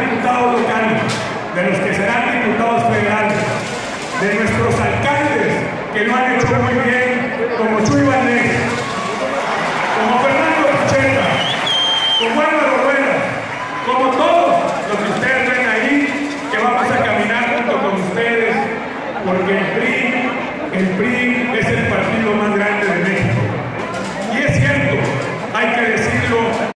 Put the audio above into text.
diputados locales, de los que serán diputados federales, de nuestros alcaldes que lo han hecho muy bien, como Chuy Valdés, como Fernando Pucheta, como Álvaro Rueda, como todos los que ustedes ven ahí, que vamos a caminar junto con ustedes, porque el PRI, el PRI es el partido más grande de México. Y es cierto, hay que decirlo